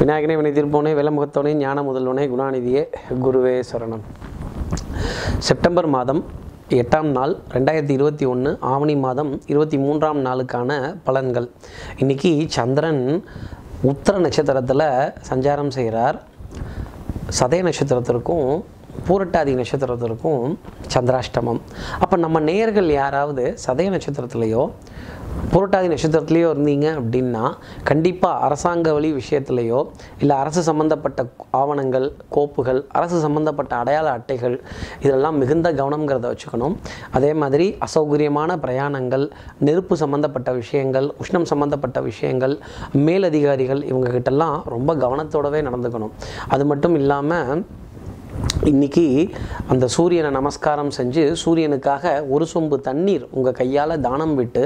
விநாயகனே வினை தீர்ப்போனே வெள்ளமுகத்தோனே ஞான முதல்வனே குணாநிதியே குருவே சரணம். செப்டம்பர் மாதம் எட்டாம் நாள் ரெண்டாயிரத்தி இருபத்தி ஒன்று ஆவணி மாதம் இருபத்தி மூன்றாம் நாளுக்கான பலன்கள். இன்னைக்கு சந்திரன் உத்தர நட்சத்திரத்தில் சஞ்சாரம் செய்கிறார் சதய நட்சத்திரத்திற்கும் பூரட்டாதி நட்சத்திரத்திற்கும் சந்திராஷ்டமம். அப்போ நம்ம நேயர்கள் யாராவது சதய நட்சத்திரத்துலேயோ புரட்டாதி நட்சத்திரத்துலேயோ இருந்தீங்க அப்படின்னா கண்டிப்பாக அரசாங்க வழி விஷயத்துலையோ இல்லை அரசு சம்மந்தப்பட்ட ஆவணங்கள் கோப்புகள் அரசு சம்மந்தப்பட்ட அடையாள அட்டைகள் இதெல்லாம் மிகுந்த கவனங்கிறத வச்சுக்கணும். அதே மாதிரி அசௌகரியமான பிரயாணங்கள் நெருப்பு சம்மந்தப்பட்ட விஷயங்கள் உஷ்ணம் சம்மந்தப்பட்ட விஷயங்கள் மேலதிகாரிகள் இவங்ககிட்டலாம் ரொம்ப கவனத்தோடவே நடந்துக்கணும். அது மட்டும் இல்லாமல் இன்னைக்கு அந்த சூரியனை நமஸ்காரம் செஞ்சு சூரியனுக்காக ஒரு சொம்பு தண்ணீர் உங்கள் கையால் தானம் விட்டு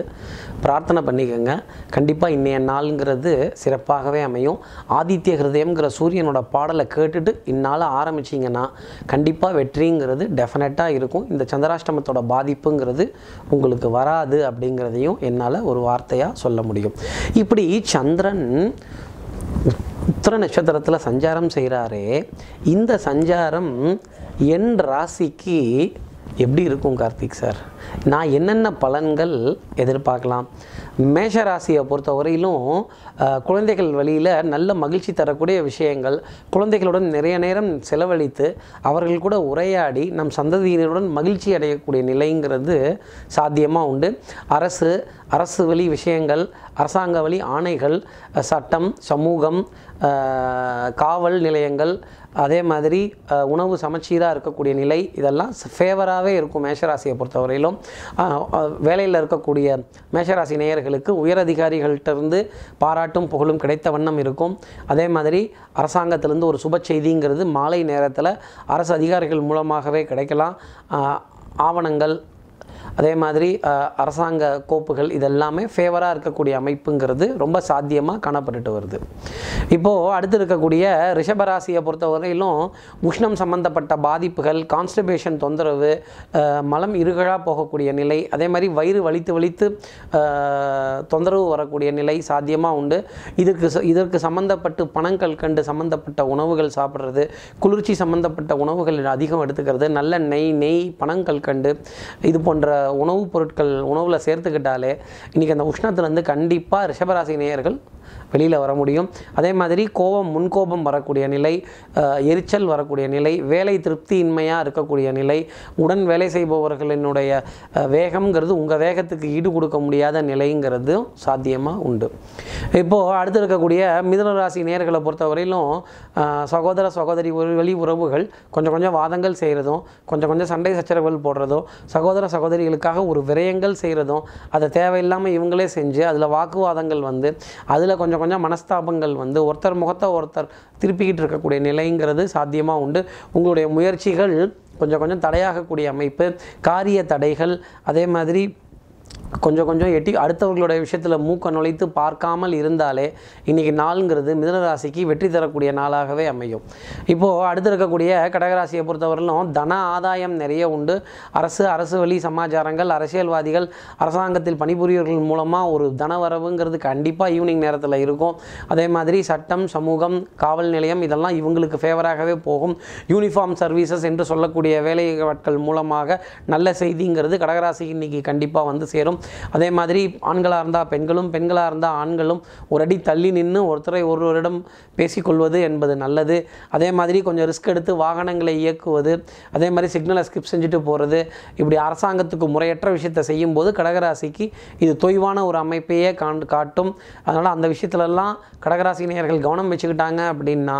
பிரார்த்தனை பண்ணிக்கோங்க. கண்டிப்பாக இன்றைய நாளுங்கிறது சிறப்பாகவே அமையும். ஆதித்ய ஹிருதயம்ங்கிற சூரியனோட பாடலை கேட்டுட்டு இந்நாளை ஆரம்பிச்சிங்கன்னா கண்டிப்பாக வெற்றிங்கிறது டெஃபினட்டாக இருக்கும். இந்த சந்திராஷ்டமத்தோட பாதிப்புங்கிறது உங்களுக்கு வராது அப்படிங்கிறதையும் என்னால் ஒரு வார்த்தையாக சொல்ல முடியும். இப்படி சந்திரன் உத்திர நட்சத்திரத்தில் சஞ்சாரம் செய்கிறாரே இந்த சஞ்சாரம் என் ராசிக்கு எப்படி இருக்கும் கார்த்திக் சார்? நான் என்னென்ன பலன்கள் எதிர்பார்க்கலாம்? மேஷ ராசியை பொறுத்தவரையிலும் குழந்தைகள் வழியில் நல்ல மகிழ்ச்சி தரக்கூடிய விஷயங்கள் குழந்தைகளுடன் நிறைய நேரம் செலவழித்து அவர்கள் கூட உரையாடி நம் சந்ததியினருடன் மகிழ்ச்சி அடையக்கூடிய நிலைங்கிறது சாத்தியமாக உண்டு. அரசு அரசு வழி விஷயங்கள் அரசாங்க வழி ஆணைகள் சட்டம் சமூகம் காவல் நிலையங்கள் அதே மாதிரி உணவு சமச்சீராக இருக்கக்கூடிய நிலை இதெல்லாம் ஃபேவராகவே இருக்கும் மேஷராசியை பொறுத்தவரையிலும். வேலையில் இருக்கக்கூடிய மேஷராசி நேயர்களுக்கு உயரதிகாரிகள்கிட்ட இருந்து பாராட்டும் புகழும் கிடைத்த வண்ணம் இருக்கும். அதே மாதிரி அரசாங்கத்திலேருந்து ஒரு சுப செய்திங்கிறது மாலை நேரத்தில் அரசு அதிகாரிகள் மூலமாகவே கிடைக்கலாம். ஆவணங்கள் அதே மாதிரி அரசாங்க கோப்புகள் இதெல்லாமே ஃபேவராக இருக்கக்கூடிய அமைப்புங்கிறது ரொம்ப சாத்தியமாக காணப்பட்டுட்டு வருது. இப்போது அடுத்து இருக்கக்கூடிய ரிஷபராசியை பொறுத்தவரையிலும் உஷ்ணம் சம்பந்தப்பட்ட பாதிப்புகள் கான்ஸ்டிபேஷன் தொந்தரவு மலம் இருகழாக போகக்கூடிய நிலை அதே மாதிரி வயிறு வலித்து வலித்து தொந்தரவு வரக்கூடிய நிலை சாத்தியமாக உண்டு. இதற்கு இதற்கு சம்மந்தப்பட்டு பணங்கள் கண்டு சம்மந்தப்பட்ட உணவுகள் சாப்பிட்றது குளிர்ச்சி சம்மந்தப்பட்ட உணவுகள் அதிகம் எடுத்துக்கிறது நல்ல நெய் நெய் பணங்கள் கண்டு இது போன்ற உணவுப் பொருட்கள் உணவில் சேர்த்துக்கிட்டாலே இன்றைக்கி அந்த உஷ்ணத்துலேருந்து கண்டிப்பாக ரிஷபராசி நேயர்கள் வெளியில் வர முடியும். அதே மாதிரி கோபம் முன்கோபம் வரக்கூடிய நிலை எரிச்சல் வரக்கூடிய நிலை வேலை திருப்தியின்மையாக இருக்கக்கூடிய நிலை உடன் வேலை செய்பவர்களினுடைய வேகம்ங்கிறது உங்கள் வேகத்துக்கு ஈடு கொடுக்க முடியாத நிலைங்கிறதும் சாத்தியமாக உண்டு. இப்போது அடுத்து இருக்கக்கூடிய மிதுன ராசி நேர்களை பொறுத்தவரையிலும் சகோதர சகோதரி வழி உறவுகள் கொஞ்சம் கொஞ்சம் வாதங்கள் செய்கிறதும் கொஞ்சம் கொஞ்சம் சண்டை சச்சரவுகள் போடுறதும் சகோதர சகோதரிகளுக்காக ஒரு விரயங்கள் செய்கிறதும் அதை தேவையில்லாமல் இவங்களே செஞ்சு அதில் வாக்குவாதங்கள் வந்து அதில் கொஞ்சம் கொஞ்சம் மனஸ்தாபங்கள் வந்து ஒருத்தர் முகத்தை ஒருத்தர் திருப்பிக்கிட்டு இருக்கக்கூடிய நிலைங்கிறது சாத்தியமாக உண்டு. உங்களுடைய முயற்சிகள் கொஞ்சம் கொஞ்சம் தடையாகக்கூடிய அமைப்பு. காரிய தடைகள் அதே மாதிரி கொஞ்சம் கொஞ்சம் எட்டி அடுத்தவர்களுடைய விஷயத்தில் மூக்க நுழைத்து பார்க்காமல் இருந்தாலே இன்றைக்கி நாளுங்கிறது மிதனராசிக்கு வெற்றி தரக்கூடிய நாளாகவே அமையும். இப்போது அடுத்து இருக்கக்கூடிய கடகராசியை பொறுத்தவரையிலும் தன ஆதாயம் நிறைய உண்டு. அரசு அரசு வழி சமாச்சாரங்கள் அரசியல்வாதிகள் அரசாங்கத்தில் பணிபுரியவர்கள் மூலமாக ஒரு தனவரவுங்கிறது கண்டிப்பாக ஈவினிங் நேரத்தில் இருக்கும். அதே மாதிரி சட்டம் சமூகம் காவல் நிலையம் இதெல்லாம் இவங்களுக்கு ஃபேவராகவே போகும். யூனிஃபார்ம் சர்வீசஸ் என்று சொல்லக்கூடிய வேலையாட்கள் மூலமாக நல்ல செய்திங்கிறது கடகராசிக்கு இன்னைக்கு கண்டிப்பாக வந்து சேரும். அதே மாதிரி ஆண்களாக இருந்தால் பெண்களும் பெண்களாக இருந்தால் ஆண்களும் ஒரு அடி தள்ளி நின்று ஒருத்தரை ஒருவரிடம் பேசிக்கொள்வது என்பது நல்லது. அதே மாதிரி கொஞ்சம் ரிஸ்க் எடுத்து வாகனங்களை இயக்குவது அதே மாதிரி சிக்னலை ஸ்கிப் செஞ்சுட்டு போகிறது இப்படி அரசாங்கத்துக்கு முறையற்ற விஷயத்தை செய்யும்போது கடகராசிக்கு இது தொய்வான ஒரு அமைப்பையே காண் காட்டும். அதனால் அந்த விஷயத்துலலாம் கடகராசி நேயர்கள் கவனம் வச்சுக்கிட்டாங்க அப்படின்னா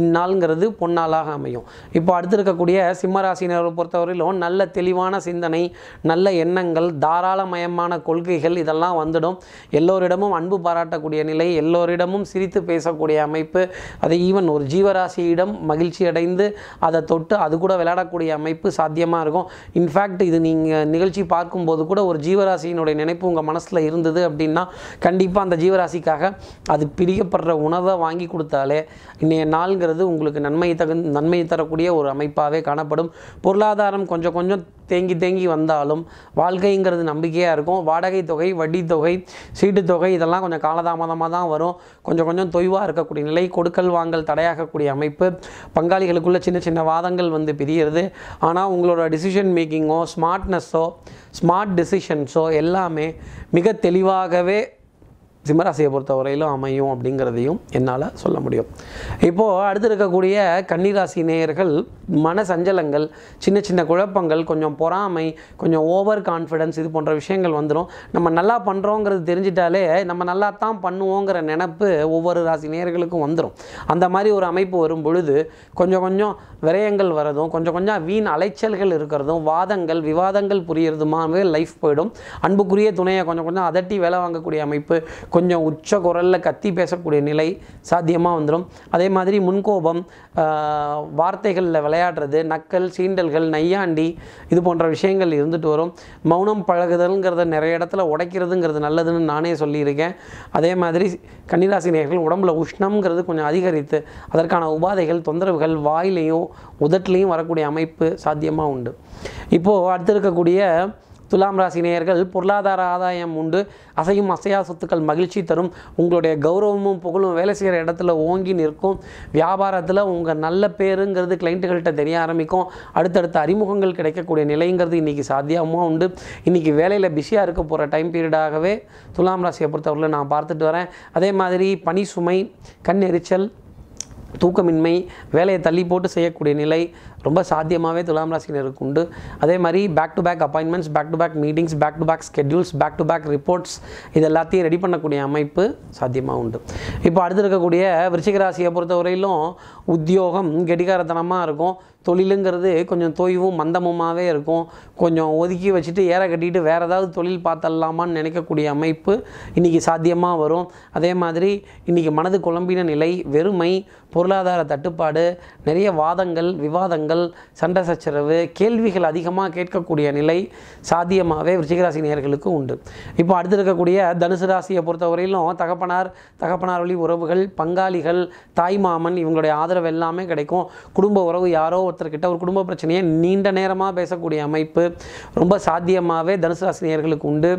இந்நாளுங்கிறது பொன்னாளாக அமையும். இப்போ அடுத்து இருக்கக்கூடிய சிம்மராசினரை பொறுத்தவரையிலும் நல்ல தெளிவான சிந்தனை நல்ல எண்ணங்கள் தாராளமயம் நியாயமான கொள்கைகள் இதெல்லாம் வந்துடும். எல்லோரிடமும் அன்பு பாராட்டக்கூடிய நிலை எல்லோரிடமும் சிரித்து பேசக்கூடிய அமைப்பு அதை ஈவன் ஒரு ஜீவராசியிடம் மகிழ்ச்சி அடைந்து அதை தொட்டு அது கூட விளையாடக்கூடிய அமைப்பு சாத்தியமாக இருக்கும். இன்ஃபேக்ட் இது நீங்கள் நிகழ்ச்சி பார்க்கும்போது கூட ஒரு ஜீவராசியினுடைய நினைப்பு உங்கள் மனசில் இருந்தது அப்படின்னா கண்டிப்பாக அந்த ஜீவராசிக்காக அது பிரியப்படுற உணவை வாங்கி கொடுத்தாலே இன்றைய நாள்ங்கிறது உங்களுக்கு நன்மை தகு நன்மை தரக்கூடிய ஒரு அமைப்பாகவே காணப்படும். பொருளாதாரம் கொஞ்சம் கொஞ்சம் தேங்கி தேங்கி வந்தாலும் வாழ்க்கைங்கிறது நம்பிக்கையாக இருக்கும். வாடகை தொகை வட்டி தொகை சீட்டு தொகை இதெல்லாம் கொஞ்சம் காலதாமதமாக தான் வரும். கொஞ்சம் கொஞ்சம் தொய்வாக இருக்கக்கூடிய நிலை கொடுக்கல் வாங்கல் தடையாகக்கூடிய அமைப்பு பங்காளிகளுக்குள்ளே சின்ன சின்ன வாதங்கள் வந்து பிரியிறது. ஆனால் உங்களோட டிசிஷன் மேக்கிங்கோ ஸ்மார்ட்னஸோ ஸ்மார்ட் டிசிஷன்ஸோ எல்லாமே மிக தெளிவாகவே சிம்மராசியை பொறுத்தவரையிலும் அமையும் அப்படிங்கிறதையும் என்னால் சொல்ல முடியும். இப்போது அடுத்து இருக்கக்கூடிய கன்னிராசி நேயர்கள் மன சஞ்சலங்கள் சின்ன சின்ன குழப்பங்கள் கொஞ்சம் பொறாமை கொஞ்சம் ஓவர் கான்ஃபிடன்ஸ் இது போன்ற விஷயங்கள் வந்துடும் நம்ம நல்லா பண்ணுறோங்கிறது தெரிஞ்சிட்டாலே நம்ம நல்லா தான் பண்ணுவோங்கிற நினப்பு ஒவ்வொரு ராசி நேயர்களுக்கும் வந்துடும் அந்த மாதிரி ஒரு அமைப்பு வரும் பொழுது கொஞ்சம் கொஞ்சம் விரயங்கள் வரதும் கொஞ்சம் கொஞ்சம் வீண் அலைச்சல்கள் இருக்கிறதும் வாதங்கள் விவாதங்கள் புரியறதுமாவே லைஃப் போயிடும். அன்புக்குரிய துணையை கொஞ்சம் கொஞ்சம் அதட்டி வேலை வாங்கக்கூடிய அமைப்பு கொஞ்சம் உச்ச குரலில் கத்தி பேசக்கூடிய நிலை சாத்தியமாக வந்துடும் அதே மாதிரி முன்கோபம் வார்த்தைகளில் விளையாடுறது நக்கல் சீண்டல்கள் நையாண்டி இது போன்ற விஷயங்கள் இருந்துட்டு வரும். மௌனம் பழகுதல்ங்கிறத நிறைய இடத்துல உடைக்கிறதுங்கிறது நல்லதுன்னு நானே சொல்லியிருக்கேன். அதே மாதிரி கன்னிராசினியர்கள் உடம்புல உஷ்ணம்ங்கிறது கொஞ்சம் அதிகரித்து அதற்கான உபாதைகள் தொந்தரவுகள் வாயிலையும் உதட்டிலையும் வரக்கூடிய அமைப்பு சாத்தியமாக உண்டு. இப்போது அடுத்து இருக்கக்கூடிய துலாம் ராசி நேயர்கள் பொருளாதார ஆதாயம் உண்டு. அசையும் அசையா சொத்துக்கள் மகிழ்ச்சி தரும். உங்களுடைய கௌரவமும் புகழும் வேலை செய்கிற இடத்துல ஓங்கி நிற்கும். வியாபாரத்தில் உங்கள் நல்ல பேருங்கிறது கிளைண்ட்டுகள்கிட்ட தெரிய ஆரம்பிக்கும். அடுத்தடுத்த அறிமுகங்கள் கிடைக்கக்கூடிய நிலைங்கிறது இன்றைக்கி சாத்தியமாக உண்டு. இன்றைக்கி வேலையில் பிஸியாக இருக்க போகிற டைம் பீரியடாகவே துலாம் ராசியை பொறுத்தவரையில் நான் பார்த்துட்டு வரேன். அதே மாதிரி பனி சுமை கண் எரிச்சல் தூக்கமின்மை வேலையை தள்ளி போட்டு செய்யக்கூடிய நிலை ரொம்ப சாத்தியமாகவே துலாம் ராசினருக்கு உண்டு. அதே மாதிரி back to back appointments back to back meetings back to back schedules back to back reports இது எல்லாத்தையும் ரெடி பண்ணக்கூடிய அமைப்பு சாத்தியமாக உண்டு. இப்போ அடுத்து இருக்கக்கூடிய விருச்சிக ராசியை பொறுத்தவரையிலும் உத்தியோகம் கெடிகாரத்தனமாக இருக்கும். தொழிலுங்கிறது கொஞ்சம் தொய்வும் மந்தமுமாகவே இருக்கும். கொஞ்சம் ஒதுக்கி வச்சுட்டு ஏற கட்டிட்டு வேறு ஏதாவது தொழில் பார்த்தரலாமான்னு நினைக்கக்கூடிய அமைப்பு இன்றைக்கி சாத்தியமாக வரும். அதே மாதிரி இன்றைக்கி மனது குழம்பின நிலை வெறுமை பொருளாதார தட்டுப்பாடு நிறைய வாதங்கள் விவாதங்கள் சண்டை சச்சரவு கேள்விகள் அதிகமாக கேட்கக்கூடிய நிலை சாத்தியமாகவே விருச்சிகராசி நேர்களுக்கு உண்டு. இப்போ அடுத்து இருக்கக்கூடிய தனுசு ராசியை பொறுத்தவரையிலும் தகப்பனார் தகப்பனார் வழி உறவுகள் பங்காளிகள் தாய்மாமன் இவங்களுடைய ஆதரவு எல்லாமே கிடைக்கும். குடும்ப உறவு யாரோ ஒருத்தர்கிட்ட ஒரு குடும்ப பிரச்சனையை நீண்ட நேரமாக பேசக்கூடிய அமைப்பு ரொம்ப சாத்தியமாகவே தனுசு ராசி நேர்களுக்கு உண்டு.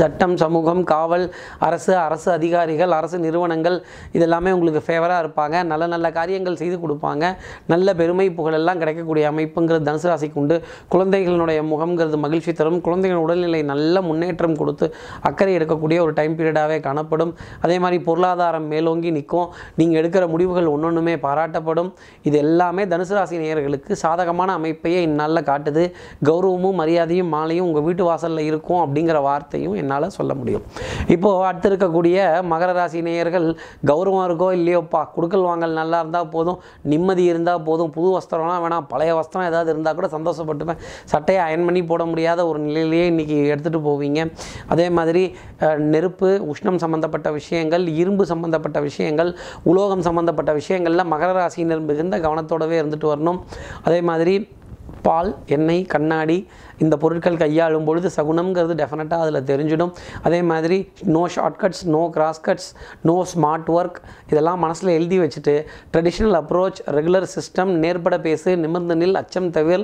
சட்டம் சமூகம் காவல் அரசு அரசு அதிகாரிகள் அரசு நிறுவனங்கள் இதெல்லாமே உங்களுக்கு ஃபேவராக இருப்பாங்க. நல்ல நல்ல காரியங்கள் செய்து கொடுப்பாங்க. நல்ல பெருமை புகழெல்லாம் கிடைக்கக்கூடிய அமைப்புங்கிறது தனுசு ராசிக்கு உண்டு. குழந்தைகளினுடைய முகம்ங்கிறது மகிழ்ச்சி தரும். குழந்தைகளின் உடல்நிலை நல்ல முன்னேற்றம் கொடுத்து அக்கறை எடுக்கக்கூடிய ஒரு டைம் பீரியடாகவே காணப்படும். அதே மாதிரி பொருளாதாரம் மேலோங்கி நிற்கும். நீங்கள் எடுக்கிற முடிவுகள் ஒன்றொன்றுமே பாராட்டப்படும். இது எல்லாமே தனுசு ராசி நேயர்களுக்கு சாதகமான அமைப்பையே இந்நாளில் காட்டுது. கௌரவமும் மரியாதையும் மாலையும் உங்கள் வீட்டு வாசலில் இருக்கும் அப்படிங்கிற வார்த்தையும் என்னால் சொல்ல முடியும். இப்போது அடுத்து இருக்கக்கூடிய மகர ராசி நேயர்கள் கௌரவம் இருக்கோ இல்லையோப்பா குடுக்கல் வாங்கல் நல்லா இருந்தால் போதும் நிம்மதி இருந்தால் போதும் புது வஸ்திரம்லாம் வேணாம் பழைய வஸ்திரம் ஏதாவது இருந்தால் கூட சந்தோஷப்பட்டுப்பேன். சட்டையை அயன் பண்ணி போட முடியாத ஒரு நிலையிலேயே இன்றைக்கி எடுத்துகிட்டு போவீங்க. அதே மாதிரி நெருப்பு உஷ்ணம் சம்மந்தப்பட்ட விஷயங்கள் இரும்பு சம்மந்தப்பட்ட விஷயங்கள் உலோகம் சம்மந்தப்பட்ட விஷயங்களில் மகர ராசியினர் மிகுந்த கவனத்தோடவே இருந்துட்டு வரணும். அதே மாதிரி பால் எண்ணெய் கண்ணாடி இந்த பொருட்கள் கையாளும் பொழுது சகுனம்ங்கிறது டெஃபினட்டாக அதில் தெரிஞ்சிடும். அதே மாதிரி no shortcuts no crosscuts no smart work இதெல்லாம் மனசில் எழுதி வச்சுட்டு ட்ரெடிஷ்னல் அப்ரோச் ரெகுலர் சிஸ்டம் நேர்பட பேசு நிமிர்ந்து நில் அச்சம் தவிர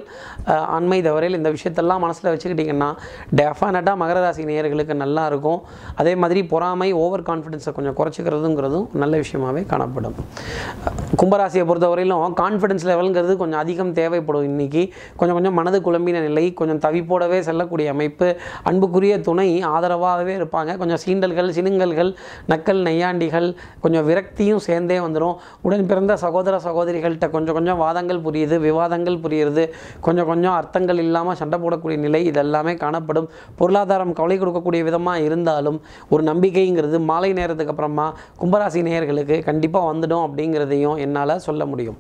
ஆண்மை தவறையில் இந்த விஷயத்தெல்லாம் மனசில் வச்சுக்கிட்டிங்கன்னா டெஃபினட்டாக மகர ராசி நேயர்களுக்கு நல்லா இருக்கும். அதே மாதிரி பொறாமை ஓவர் கான்ஃபிடென்ஸை கொஞ்சம் குறைச்சிக்கிறதுங்கிறதும் நல்ல விஷயமாகவே காணப்படும். கும்பராசியை பொறுத்தவரையிலும் கான்ஃபிடென்ஸ் லெவலுங்கிறது கொஞ்சம் அதிகம் தேவைப்படும் இன்றைக்கி கொஞ்சம் கொஞ்சம் மனது குழம்பின நிலை கொஞ்சம் தவிப்போடவே செல்லக்கூடிய அமைப்பு. அன்புக்குரிய துணை ஆதரவாகவே இருப்பாங்க. கொஞ்சம் சீண்டல்கள் சினுங்கல்கள் நக்கல் நையாண்டிகள் கொஞ்சம் விரக்தியும் சேர்ந்தே வந்துடும் உடன் பிறந்த சகோதர சகோதரிகள்கிட்ட கொஞ்சம் கொஞ்சம் வாதங்கள் புரியுது விவாதங்கள் புரியுது கொஞ்சம் கொஞ்சம் அர்த்தங்கள் இல்லாமல் சண்டை போடக்கூடிய நிலை இதெல்லாமே காணப்படும். பொருளாதாரம் கவலை கொடுக்கக்கூடிய விதமாக இருந்தாலும் ஒரு நம்பிக்கைங்கிறது மாலை நேரத்துக்கு அப்புறமா கும்பராசி நேயர்களுக்கு கண்டிப்பாக வந்துடும் அப்படிங்கிறதையும் என்னால் சொல்ல முடியும்.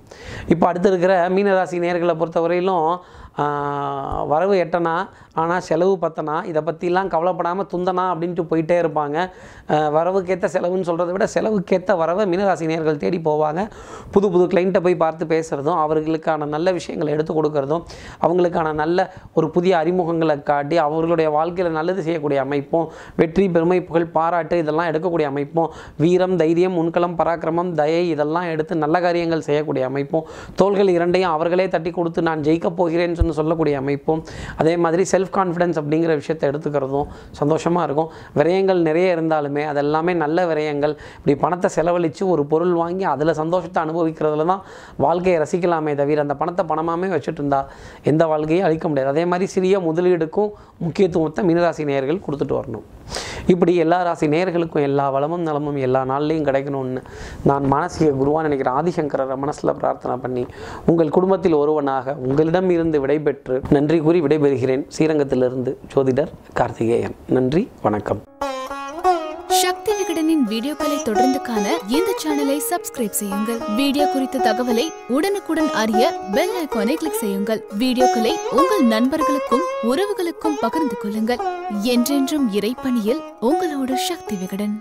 இப்போ அடுத்து இருக்கிற மீனராசி நேர்களை பொறுத்தவரையிலும் வரவு எட்டனா ஆனால் செலவு பத்தனா இதை பற்றிலாம் கவலைப்படாமல் துந்தனா அப்படின்ட்டு போயிட்டே இருப்பாங்க. வரவுக்கேற்ற செலவுன்னு சொல்கிறத விட செலவுக்கேற்ற வரவை மீனராசினியர்கள் தேடி போவாங்க. புது புது கிளைண்ட்டை போய் பார்த்து பேசுகிறதும் அவர்களுக்கான நல்ல விஷயங்களை எடுத்து கொடுக்கறதும் அவங்களுக்கான நல்ல ஒரு புதிய அறிமுகங்களை காட்டி அவர்களுடைய வாழ்க்கையில் நல்லது செய்யக்கூடிய அமைப்பும் வெற்றி பெருமை புகழ் பாராட்டு இதெல்லாம் எடுக்கக்கூடிய அமைப்பும் வீரம் தைரியம் முன்களம் பராக்கிரமம் தயை இதெல்லாம் எடுத்து நல்ல காரியங்கள் செய்யக்கூடிய அமைப்பும் தோள்கள் இரண்டையும் அவர்களே தட்டி கொடுத்து நான் ஜெயிக்கப் போகிறேன்னு சொன்ன சொல்லக்கூடிய அமைப்பும் அதே மாதிரி செல்ஃப் கான்ஃபிடென்ஸ் அப்படிங்கிற விஷயத்தை எடுத்துக்கிறதும் சந்தோஷமாக இருக்கும். விரயங்கள் நிறைய இருந்தாலுமே அதெல்லாமே நல்ல விரயங்கள். இப்படி பணத்தை செலவழித்து ஒரு பொருள் வாங்கி அதில் சந்தோஷத்தை அனுபவிக்கிறதுல தான் வாழ்க்கையை ரசிக்கலாமே தவிர அந்த பணத்தை பணமாகவே வச்சுட்டு இருந்தா எந்த வாழ்க்கையும் அழிக்க முடியாது. அதே மாதிரி சிறிய முதலீடுக்கும் முக்கியத்துவத்தை மீனராசி நேயர்கள் கொடுத்துட்டு வரணும். இப்படி எல்லா ராசி நேயர்களுக்கும் எல்லா வளமும் நலமும் எல்லா நாள்லையும் கிடைக்கணும்னு நான் மானசீக குருவான் நினைக்கிறேன் ஆதிசங்கரரை மனசில் பிரார்த்தனை பண்ணி உங்கள் குடும்பத்தில் ஒருவனாக உங்களிடம் இருந்து விடைபெற்று நன்றி கூறி விடைபெறுகிறேன். ஸ்ரீரங்கத்திலிருந்து ஜோதிடர் கார்த்திகேயன். நன்றி வணக்கம். சக்தி விகடனின் வீடியோக்களை தொடர்ந்து காண இந்த சேனலை சப்ஸ்கிரைப் செய்யுங்கள். வீடியோ குறித்த தகவலை உடனுக்குடன் அறிய பெல் ஐக்கானை கிளிக் செய்யுங்கள். வீடியோக்களை உங்கள் நண்பர்களுக்கும் உறவுகளுக்கும் பகிர்ந்து கொள்ளுங்கள். என்றென்றும் இறைப்பணியில் உங்களோட சக்தி விகடன்.